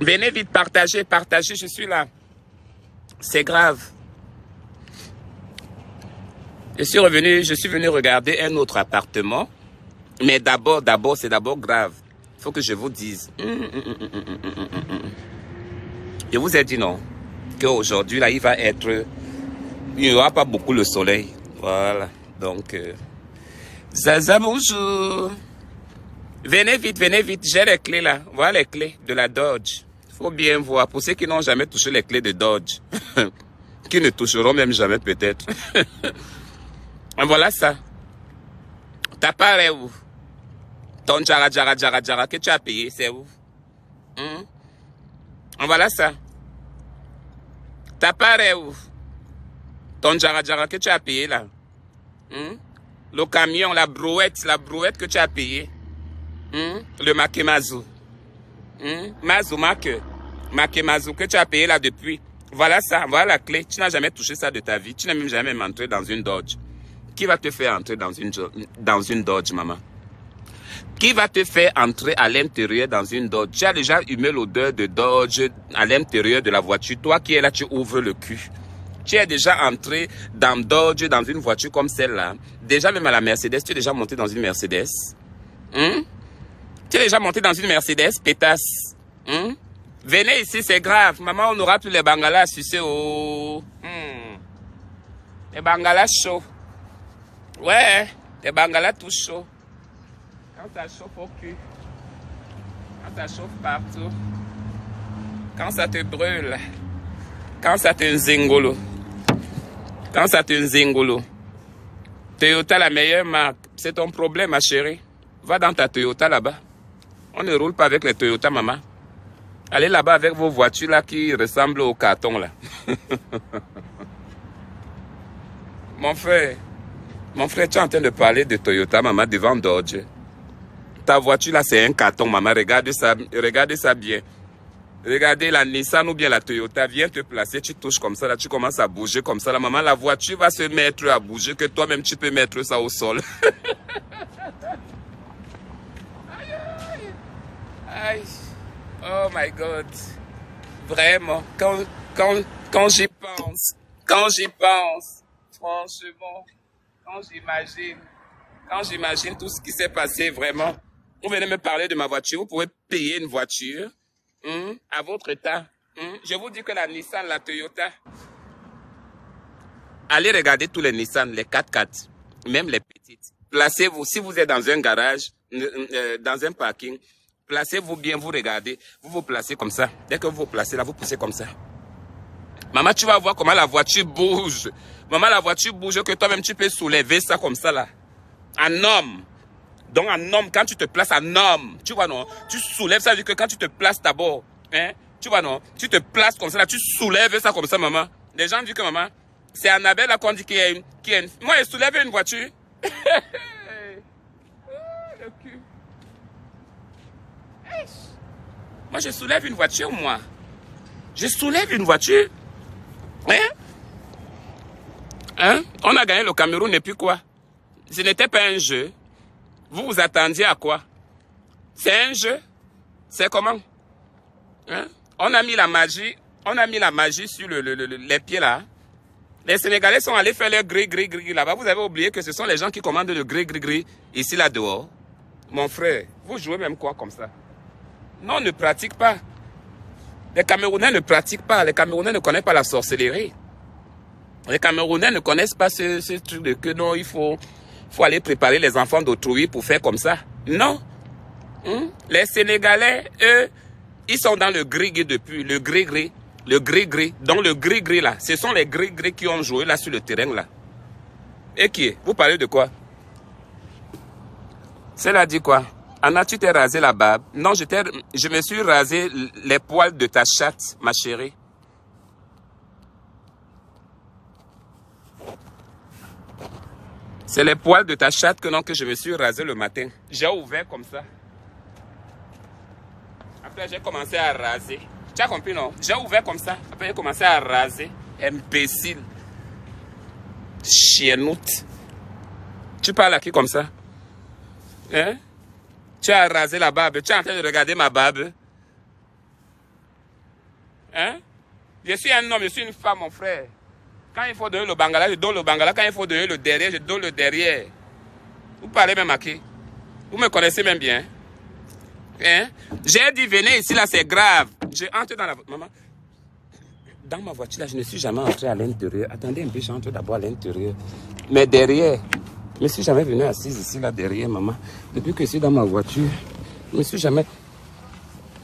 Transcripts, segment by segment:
Venez vite, partager, partager, je suis là. C'est grave. Je suis revenu, je suis venu regarder un autre appartement. Mais d'abord, d'abord, c'est d'abord grave. Il faut que je vous dise. Hum, hum, hum, je vous ai dit non. Qu'aujourd'hui, là, il va être... Il n'y aura pas beaucoup le soleil. Voilà. Donc... Euh, Zaza, bonjour. Venez vite, venez vite. J'ai les clés là. Voilà les clés de la Dodge. Faut bien voir. Pour ceux qui n'ont jamais touché les clés de Dodge. qui ne toucheront même jamais peut-être. voilà ça. Ta part est où? Ton jara jara jara jara que tu as payé, c'est où? Hum? Voilà ça. Ta part est où? Ton jara jara que tu as payé là. Hum? Le camion, la brouette, la brouette que tu as payé. Hmm? Le makemazu. Hmm? Mazu, make. Makemazu que tu as payé là depuis. Voilà ça, voilà la clé. Tu n'as jamais touché ça de ta vie. Tu n'as même jamais entré dans une Dodge. Qui va te faire entrer dans une, Dodge, maman? Qui va te faire entrer à l'intérieur dans une Dodge? Tu as déjà humé l'odeur de Dodge à l'intérieur de la voiture. Toi qui es là, tu ouvres le cul. Tu es déjà entré dans Dodge, dans une voiture comme celle-là. Déjà même à la Mercedes, tu es déjà monté dans une Mercedes. Hmm? Tu es déjà monté dans une Mercedes, pétasse. Hmm? Venez ici, c'est grave. Maman, on n'aura plus les bangalas sucer au... Hmm. Les bangalas chauds. Ouais, les bangalas tout chauds. Quand ça chauffe au cul. Quand ça chauffe partout. Quand ça te brûle. Quand ça te zingolo. Quand ça te zingolo. Toyota, la meilleure marque. C'est ton problème, ma chérie. Va dans ta Toyota là-bas. On ne roule pas avec les Toyota, maman. Allez là-bas avec vos voitures là qui ressemblent au carton là. mon frère, mon frère, tu es en train de parler de Toyota, maman, devant Dodge. Ta voiture là, c'est un carton, maman. Regarde ça, regarde ça bien. Regardez la Nissan ou bien la Toyota, viens te placer, tu touches comme ça, là, tu commences à bouger comme ça. Là, maman, la voiture va se mettre à bouger, que toi-même tu peux mettre ça au sol. Aïe. Oh my God. Vraiment, quand, quand, quand j'y pense, quand j'y pense, franchement, quand j'imagine, quand j'imagine tout ce qui s'est passé, vraiment, vous venez me parler de ma voiture, vous pouvez payer une voiture, hein, à votre état. Hein. Je vous dis que la Nissan, la Toyota, allez regarder tous les Nissan, les 4x4, même les petites. Placez-vous, si vous êtes dans un garage, euh, euh, dans un parking, Placez-vous bien, vous regardez, vous vous placez comme ça. Dès que vous vous placez là, vous poussez comme ça. Maman, tu vas voir comment la voiture bouge. Maman, la voiture bouge que toi-même tu peux soulever ça comme ça là. Un homme. Donc un homme, quand tu te places un homme, tu vois non, tu soulèves ça veut dire que quand tu te places d'abord, hein, tu vois non, tu te places comme ça là, tu soulèves ça comme ça maman. Les gens disent que maman, c'est Annabelle là qu'on dit qu'il y a une, qui a une, moi je soulève une voiture. Moi, je soulève une voiture, moi. Je soulève une voiture. Hein? Hein? On a gagné le Cameroun et puis quoi? Ce n'était pas un jeu. Vous vous attendiez à quoi? C'est un jeu? C'est comment? Hein? On a mis la magie, on a mis la magie sur le, les pieds là. Les Sénégalais sont allés faire leur gris, gris, gris là-bas. Vous avez oublié que ce sont les gens qui commandent le gris, gris, gris ici, là dehors. Mon frère, vous jouez même quoi comme ça? Non, ne pratique pas. Les Camerounais ne pratiquent pas. Les Camerounais ne connaissent pas la sorcellerie. Les Camerounais ne connaissent pas ce, truc de que non, il faut, aller préparer les enfants d'autrui pour faire comme ça. Non. Hmm? Les Sénégalais, eux, ils sont dans le gris-gris depuis, le gris-gris, le gris-gris. Donc le gris-gris là, ce sont les gris-gris qui ont joué là sur le terrain là. Et qui est? Vous parlez de quoi? Cela dit quoi? Anna, tu t'es rasé la barbe? Non, je, je me suis rasé les poils de ta chatte, ma chérie. C'est les poils de ta chatte que, non, que je me suis rasé le matin. J'ai ouvert comme ça. Après, j'ai commencé à raser. Tu as compris, non? J'ai ouvert comme ça. Après, j'ai commencé à raser. Imbécile. Chienoute. Tu parles à qui comme ça? Hein? Tu as rasé la barbe. Tu es en train de regarder ma barbe. Hein? Je suis un homme, je suis une femme, mon frère. Quand il faut donner le bangala, je donne le bangala. Quand il faut donner le derrière, je donne le derrière. Vous parlez même à qui? Vous me connaissez même bien. Hein? J'ai dit, venez ici, là, c'est grave. Je entre dans la... Maman, dans ma voiture, là, je ne suis jamais entré à l'intérieur. Attendez un peu, j'entre d'abord à l'intérieur. Mais derrière, je ne suis jamais venu assise ici, là, derrière, maman. Depuis que je suis dans ma voiture, je ne suis jamais...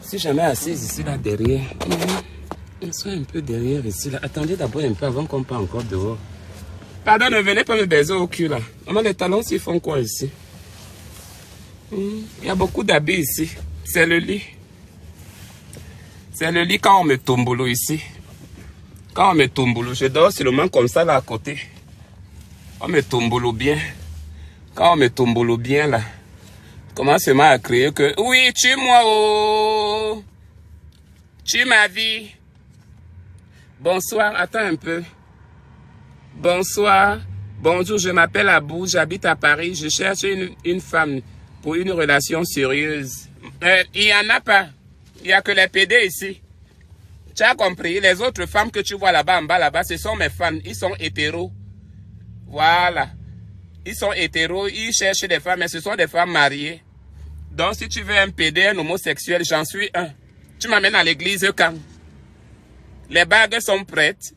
Je suis jamais assise ici, là, derrière. Je suis un peu derrière ici, là. Attendez d'abord un peu avant qu'on parte encore dehors. Pardon, ne venez pas me baiser au cul, là. Maman, les talons, ils font quoi ici? Hmm, Il y a beaucoup d'habits ici. C'est le lit. C'est le lit quand on me tombolo ici. Quand on me tombolo, je dors seulement comme ça là à côté. On me tombolo bien. Quand on me tombolo bien là, commence seulement à crier que oui, tue-moi, oh, tue ma vie. Bonsoir, attends un peu. Bonsoir, bonjour, je m'appelle Abou, j'habite à Paris, je cherche une, une femme pour une relation sérieuse. Euh, il n'y en a pas. Il n'y a que les PD ici. Tu as compris? Les autres femmes que tu vois là-bas, en bas, là-bas, ce sont mes fans. Ils sont hétéros. Voilà. Ils sont hétéros. Ils cherchent des femmes, mais ce sont des femmes mariées. Donc, si tu veux un PD, un homosexuel, j'en suis un. Tu m'amènes à l'église quand? Les bagues sont prêtes.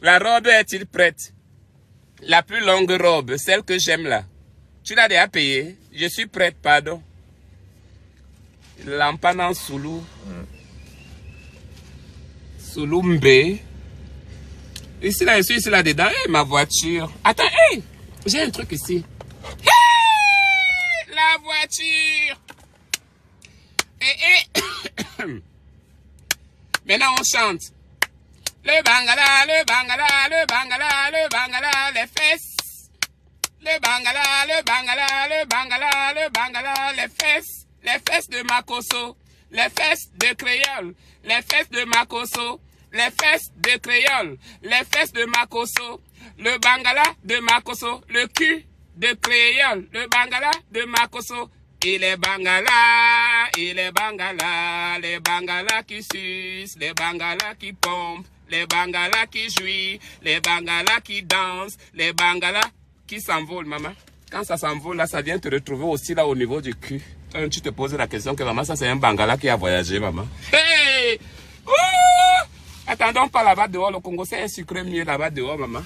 La robe est-il prête? La plus longue robe, celle que j'aime là. Tu l'as déjà payée? Je suis prête, pardon. Lampana Soulou. Souloumbe. Ici, là, je suis ici, là-dedans. Hey, ma voiture. Attends, hey, j'ai un truc ici. La voiture. Et, et. Maintenant, on chante. Le bangala, le bangala, le bangala, le bangala, les fesses. Le bangala, le bangala, le bangala, le bangala, les fesses. Les fesses de Makoso. Les fesses de créole. Les fesses de Makoso. Les fesses de créole. Les fesses de Makoso. Le bangala de Makoso. Le cul de créole. Le bangala de Makoso. Et les bangala, et les bangala, les bangala qui sucent, les bangala qui pompent, les bangala qui jouent, les bangala qui dansent, les bangala qui s'envolent, maman. Quand ça s'envole, là, ça vient te retrouver aussi là au niveau du cul. Tu te poses la question que maman, ça c'est un bangala qui a voyagé, maman. Hey! Ouh! Attendons pas là-bas dehors, le Congo, c'est un sucre mieux là-bas dehors, maman.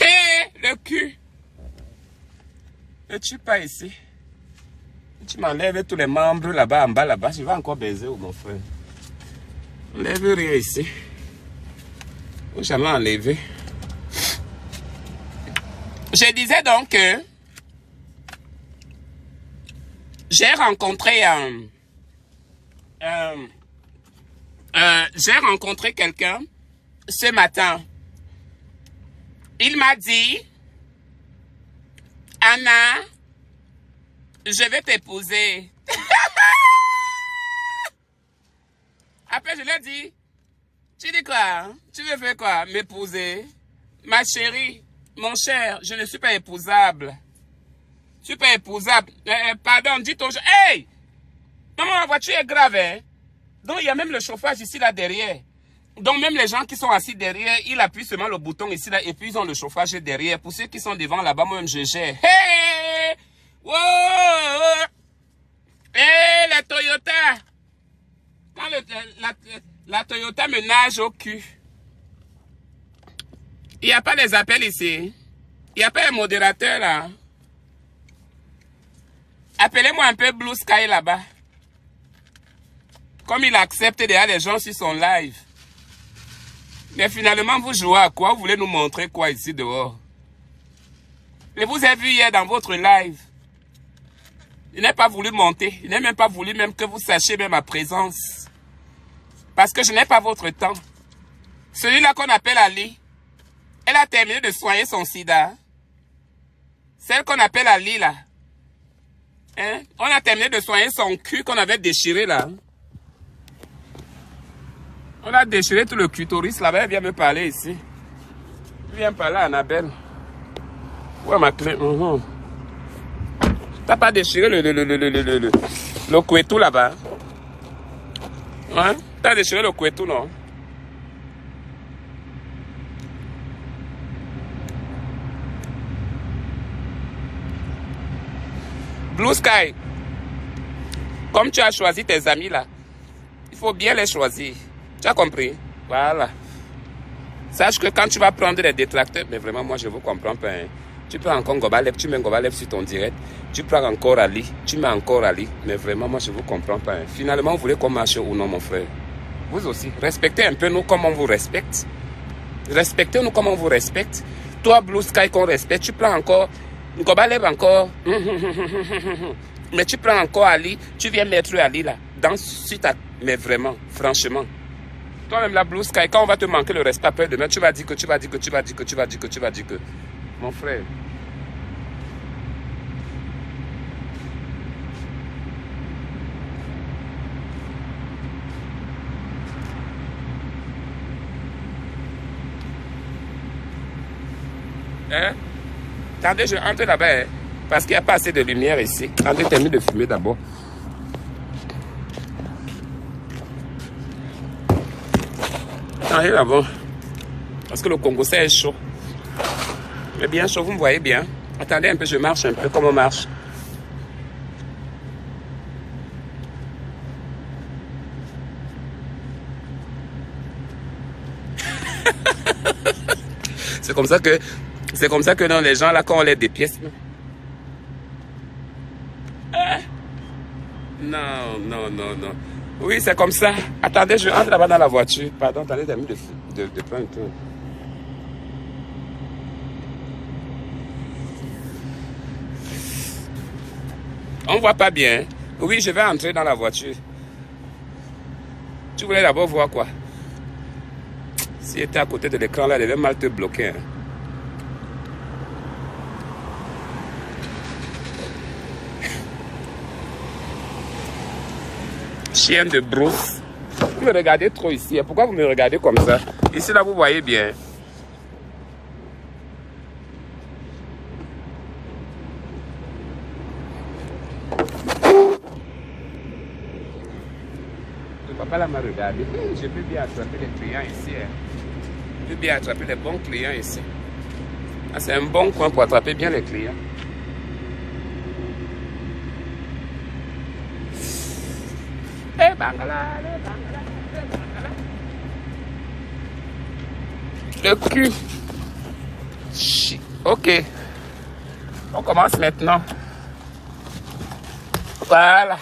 Hey! Le cul. Ne tue pas ici. Tu m'enlèves tous les membres là-bas, en bas, là-bas. Je vais encore baiser, mon frère. Enlève rien ici. Faut jamais enlever. Je disais donc que j'ai rencontré un, un- euh, j'ai rencontré quelqu'un ce matin. Il m'a dit, Anna, je vais t'épouser. Après, je lui ai dit, tu dis quoi hein? Tu veux faire quoi? M'épouser Ma chérie, mon cher, je ne suis pas épousable. Je suis pas épousable. Euh, euh, pardon, aux gens, hey Maman, ma voiture est grave, hein? Donc, il y a même le chauffage ici, là, derrière. Donc, même les gens qui sont assis derrière, ils appuient seulement le bouton ici, là, et puis ils ont le chauffage derrière. Pour ceux qui sont devant là-bas, moi-même, je gère. Hey Wow Hey, la Toyota Quand le- la, la Toyota me nage au cul. Il n'y a pas les appels ici. Il n'y a pas un modérateur là. Appelez-moi un peu Blue Sky là-bas. Comme il accepte déjà les gens sur son live. Mais finalement, vous jouez à quoi? Vous voulez nous montrer quoi ici dehors? Je vous ai vu hier dans votre live. Il n'a pas voulu monter. Il n'a même pas voulu même que vous sachiez ma présence. Parce que je n'ai pas votre temps. Celui-là qu'on appelle Ali, elle a terminé de soigner son sida. Celle qu'on appelle Ali, là. Hein? On a terminé de soigner son cul qu'on avait déchiré, là. On a déchiré tout le clitoris là-bas. Elle vient me parler ici. Viens parler à Annabelle. Est ma clé? Mhm. T'as pas déchiré le, le, le, le, le, le, là-bas? Hein? T'as déchiré le couetou, non? Blue Sky, comme tu as choisi tes amis là, il faut bien les choisir. Tu as compris? Voilà. Sache que quand tu vas prendre des détracteurs, mais vraiment, moi, je vous comprends pas. Hein. Tu prends encore Ngobalep, tu mets Ngobalep sur ton direct. Tu prends encore Ali, tu mets encore Ali. Mais vraiment, moi, je vous comprends pas. Hein. Finalement, vous voulez qu'on marche ou non, mon frère? Vous aussi. Respectez un peu nous comme on vous respecte. Respectez-nous comme on vous respecte. Toi, Blue Sky, qu'on respecte, tu prends encore Ngobaleb encore. Mais tu prends encore Ali, tu viens mettre Ali là. Dans suite à. Mais vraiment, franchement. Toi-même la Sky, quand on va te manquer le respect après demain, tu vas dire que tu vas dire que tu vas dire que tu vas dire que tu vas dire que. Mon frère. Hein? Attendez, je rentre là-bas, hein, parce qu'il n'y a pas assez de lumière ici. Attendez, termine de fumer d'abord. Attendez là-bas. Parce que le Congo, c'est chaud. Mais bien chaud, vous me voyez bien. Attendez un peu, je marche un peu. Comment on marche? C'est comme ça que c'est comme ça que dans les gens là quand on lève des pièces. Ah. Non, non, non, non. Oui, c'est comme ça. Attendez, je rentre là-bas dans la voiture. Pardon, attendez, j'ai mis de, de, de prendre un tour. On voit pas bien. Oui, je vais entrer dans la voiture. Tu voulais d'abord voir quoi? Si était à côté de l'écran là, il devait mal te bloquer. Hein. Chien de brousse. Vous me regardez trop ici. Hein. Pourquoi vous me regardez comme ça? Ici, là, vous voyez bien. papa là m'a regardé. Je peux bien attraper les clients ici. Hein. Je peux bien attraper les bons clients ici. Ah, c'est un bon coin pour attraper bien les clients. Bangala, eh, bangala. Le cul. Ok. On commence maintenant. Voilà.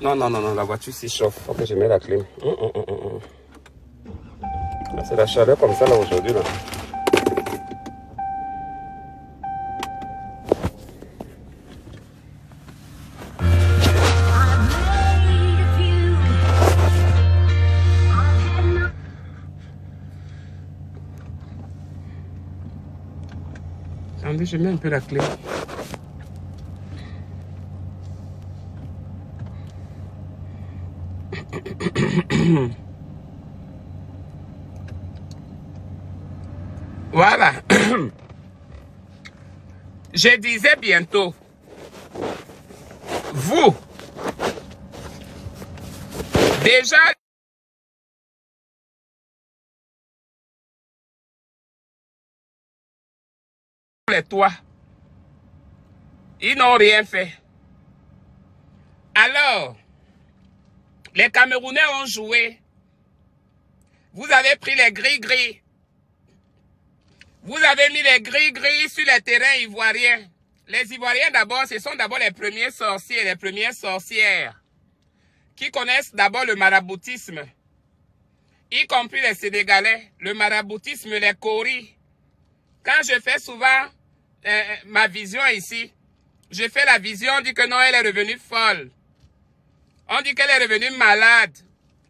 Non, non, non, non, la voiture s'échauffe. Faut que je mette la clim. Hum, hum, hum, C'est la chaleur comme ça là aujourd'hui là. Je mets un peu la clé. Voilà. Je disais bientôt, vous, déjà toits, ils n'ont rien fait. Alors, les Camerounais ont joué. Vous avez pris les gris-gris. Vous avez mis les gris-gris sur les terrains ivoiriens. Les Ivoiriens d'abord, ce sont d'abord les premiers sorciers, les premières sorcières qui connaissent d'abord le maraboutisme, y compris les Sénégalais, le maraboutisme, les Coris. Quand je fais souvent euh, ma vision ici, je fais la vision, on dit que non, elle est revenue folle. On dit qu'elle est revenue malade.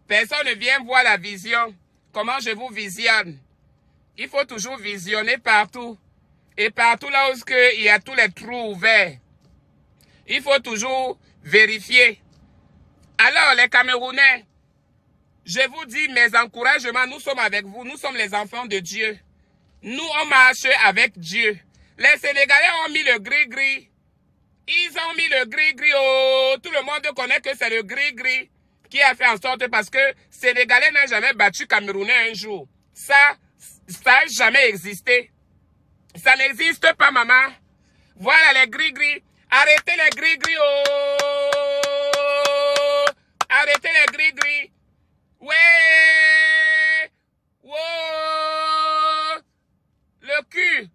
Personne ne vient voir la vision. Comment je vous visionne? Il faut toujours visionner partout. Et partout là où il y a tous les trous ouverts. Il faut toujours vérifier. Alors, les Camerounais, je vous dis mes encouragements, nous sommes avec vous, nous sommes les enfants de Dieu. Nous, on marche avec Dieu. Les Sénégalais ont mis le gris-gris ils ont mis le gris-gris. Oh, tout le monde connaît que c'est le gris-gris. qui a fait en sorte parce que Sénégalais n'a jamais battu Camerounais un jour. Ça, ça n'a jamais existé. Ça n'existe pas, maman. Voilà les gris-gris. Arrêtez les gris-gris. Oh. Arrêtez les gris-gris. Ouais. Wow. Le cul.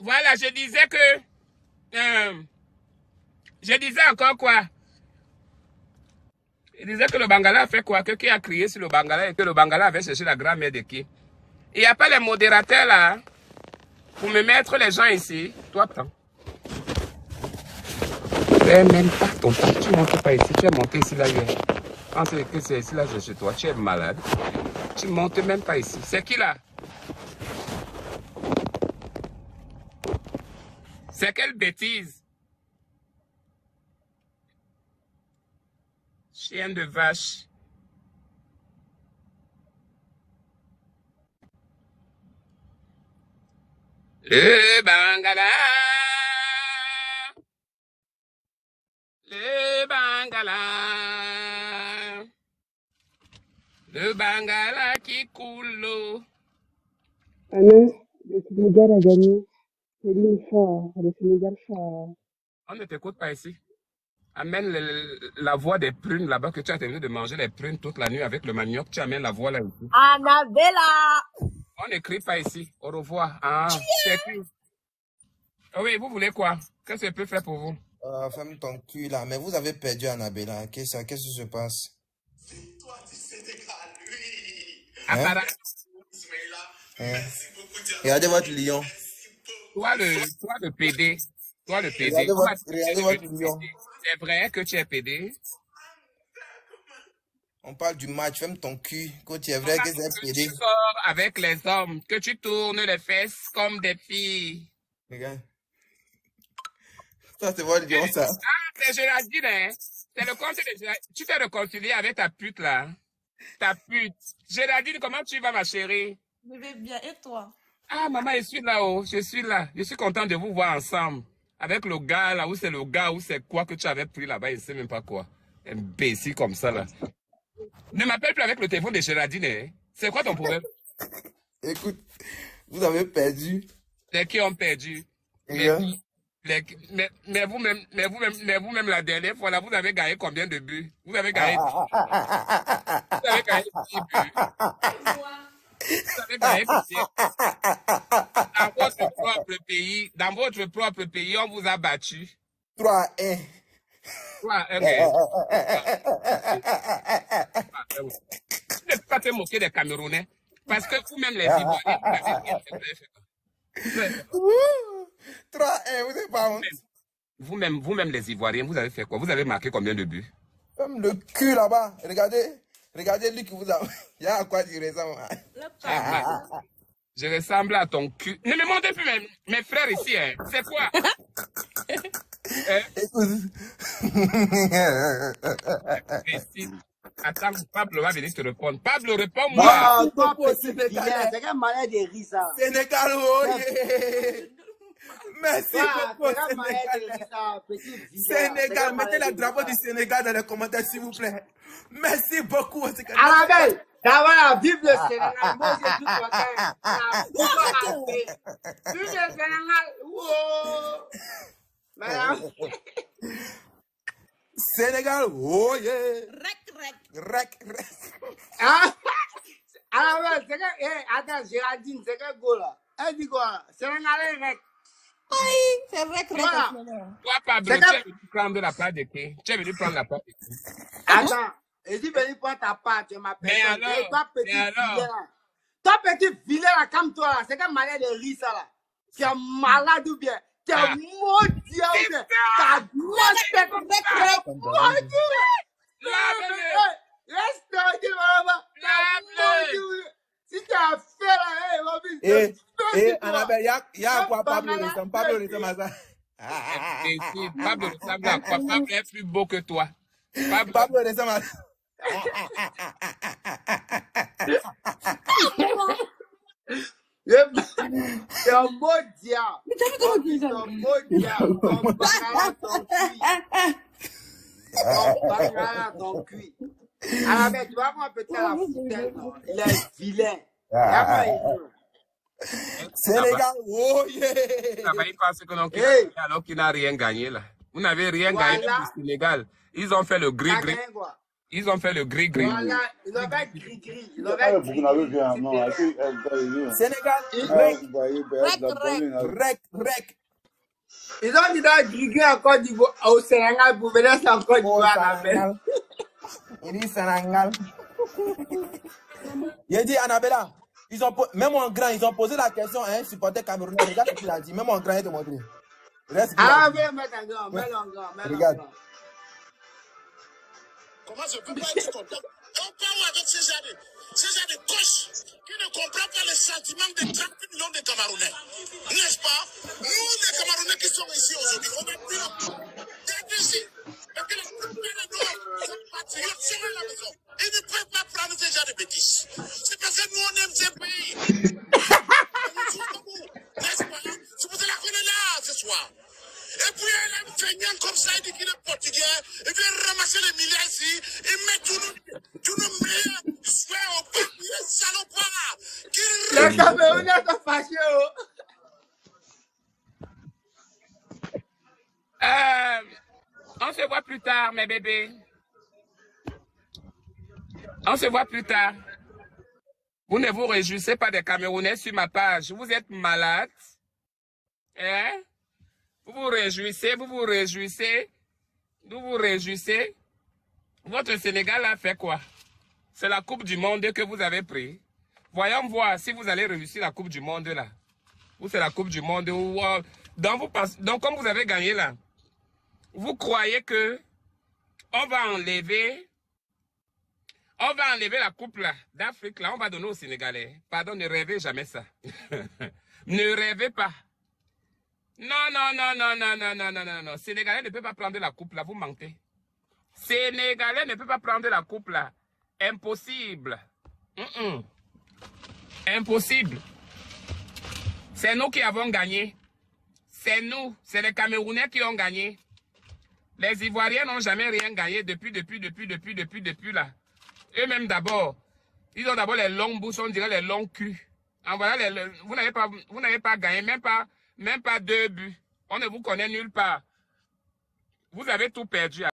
Voilà, je disais que... Euh, je disais encore quoi? Je disais que le Bangala a fait quoi? Que qui a crié sur le Bangala et que le Bangala avait cherché la grand-mère de qui? Il n'y a pas les modérateurs là pour me mettre les gens ici. Toi, attends. Même pas ton temps. Tu montes pas ici. Tu es monté ici là hier. Pense que c'est ici là, c'est chez toi. Tu es malade. Tu montes même pas ici. C'est qui là? C'est quelle bêtise? Chien de vache. Le Bangala. Le Bangala. Le Bangala qui coule l'eau. Alain, le Sénégal a gagné. C'est une fort. Le Sénégal fort. On ne t'écoute pas ici. Amène le- la voix des prunes là-bas que tu as terminé de manger les prunes toute la nuit avec le manioc. Tu amènes la voix là ici. Annabella On n'écrit pas ici. Au revoir. Ah, c'est qui? Ah oui, vous voulez quoi? Qu'est-ce que je peux faire pour vous? Ah, ferme ton cul là. Mais vous avez perdu Annabella. Qu'est-ce qu'est-ce qui se passe? Hein? Apparemment, Hein? Regardez votre lion. Toi le, toi le PD, toi le PD, Regardez votre, tu regardez. PD? C'est vrai que tu es PD? On parle du match. Ferme ton cul. Quand tu es vrai que c'est pédé. tu sors avec les hommes, que tu tournes les fesses comme des filles. Regarde. Ça, c'est votre lion, ça. Ah, c'est Géraldine, hein? C'est le conseil de Géraldine. Tu t'es réconcilié avec ta pute, là. Ta pute. Géraldine, comment tu vas, ma chérie? Je vais bien, et toi? Ah, maman, je suis là-haut. Je suis là. Je suis content de vous voir ensemble. Avec le gars, là, où c'est le gars, où c'est quoi que tu avais pris là-bas, je sais même pas quoi. Imbécile comme ça, là. Ne m'appelle plus avec le téléphone de Géraldine, hein? C'est quoi ton problème? Écoute, vous avez perdu. Les qui ont perdu. Mais, les- mais, mais vous-même, mais vous-même, mais vous-même, la dernière fois, là, vous avez gagné combien de buts? Vous avez gagné, vous avez gagné 10 buts. Vous avez gagné combien? Dans votre propre pays, dans votre propre pays, on vous a battu. 3 1. Toi, un gars. Tu ne peux pas te moquer des Camerounais. Parce que vous-même, les Ivoiriens, vous n'avez rien fait. Bref. 3 1. Vous n'avez pas honte. Vous-même, vous-même, les Ivoiriens, vous avez fait quoi? Vous avez marqué combien de buts? Ferme le cul là-bas. Regardez. Regardez lui qui vous a. Il y a à quoi dire ça. moi. Ah, bah, Je ressemble à ton cul. Ne me montrez plus mes, mes frères ici, hein. C'est quoi? Hein? Écoute. Attends, Pablo va venir te répondre. Pablo, réponds-moi. Ah, Merci toi, beaucoup, petit Sénégalais. vilain, c'est quel malade de riz, ça. Sénégal, oh yeah. Merci beaucoup, Sénégal. Sénégal, mettez le drapeau du. Sénégal dans les commentaires, s'il vous plaît. Merci beaucoup, Sénégal. Annabelle, d'abord, vive le Sénégal. Moi, j'ai tout content. Vive le Sénégal. Wow. Madame. Sénégal, oh yeah. Rec, rec. Rec, rec. Ah, Annabelle, c'est quel, eh, attends, Géraldine, c'est quel go, là? Elle dit quoi? Sénégalais, rec. Aïe, c'est rec, rec. Voilà. Toi, Pablo, tu es venu prendre la part de qui? Tu es venu prendre la part de qui? Attends, et dis, venez prendre ta part, tu m'appelles. Mais alors, Et toi, petit mais alors? vilain, là. Toi, petit vilain, là, comme toi, là, c'est quel malade de riz, ça, là? Tu es malade ou bien? Tu es Ah. maudit ou bien? Ta grosse tête, rec. maudit! Lave-le! Hey, Laisse tranquille, maman. Tu es Lave-le! Si tu as fait, là, hey, Robin, Eh, je eh, toi. Annabelle, il y a, il y a quoi Pablo Pablo à ça. Imbécile. Pablo ressemble à quoi? Pablo est plus beau que toi. Pablo, Pablo à C'est un beau diable. Mais t'as vu comment tu C'est un beau diable. Ton ton cul. Ton bangala, ton cul. Ah, mais tu vas voir peut-être la foutaine, les vilains. Ah. Sénégal, oh yeah! Ça va y passer hey. alors qu'il n'a rien gagné là. Vous n'avez rien gagné du Sénégal. Ils ont fait le gris-gris. Ils ont fait le gris-gris. Ils ont fait gris-gris. Ils ont fait gris-gris. Ils ont dit dans gris-gris en Côte au Sénégal, pour venir en Côte d'Ivoire, la belle. Il dit Sénégal. Il a dit Annabella, ils ont, même en grand, ils ont posé la question à un supporter camerounais. Regarde ce qu'il a dit. Même en grand, il te montre. Ah, a viens mettre en grand, mets-le en grand, mets-le en Regarde. grand. Comment je peux pas être content On parle avec ces gens de, ces gens de gauche qui ne comprennent pas les sentiments des 30 millions de Camerounais. N'est-ce pas? Nous, les Camerounais qui sont ici aujourd'hui, on est plus d'être ici. Parce que la plupart de nos compatriotes sont à la maison. Ils ne peuvent pas prendre ce genre de bêtises. C'est parce que nous, on aime ce pays. N'est-ce pas C'est pour cela qu'on est là ce soir. Et puis, elle est feignant comme ça, il dit qu'il est portugais, il vient ramasser les milliards ici, il met tous nos, tous nos meilleurs joueurs au banc, il est salopard, qui Les Camerounais sont fâchés, oh. On se voit plus tard, mes bébés. On se voit plus tard. Vous ne vous réjouissez pas des Camerounais sur ma page. Vous êtes malades. Hein? Vous vous réjouissez, vous vous réjouissez. Vous vous réjouissez. Votre Sénégal a fait quoi? C'est la Coupe du Monde que vous avez pris. Voyons voir si vous allez réussir la Coupe du Monde là. Ou c'est la Coupe du Monde. Ou, euh, donc, comme vous avez gagné là, vous croyez que on va enlever, on va enlever la coupe d'Afrique là, on va donner aux Sénégalais. Pardon, ne rêvez jamais ça. ne rêvez pas. Non, non, non, non, non, non, non, non, non, non. Sénégalais ne peut pas prendre la coupe là, vous mentez. Sénégalais ne peut pas prendre la coupe là. Impossible. Impossible. C'est nous qui avons gagné. C'est nous, c'est les Camerounais qui ont gagné. Les Ivoiriens n'ont jamais rien gagné depuis, depuis, depuis, depuis, depuis, depuis là. Eux-mêmes d'abord, ils ont d'abord les longues bouches, on dirait les longs culs. En voilà, les- vous n'avez pas, vous n'avez pas gagné, même pas, même pas deux buts. On ne vous connaît nulle part. Vous avez tout perdu.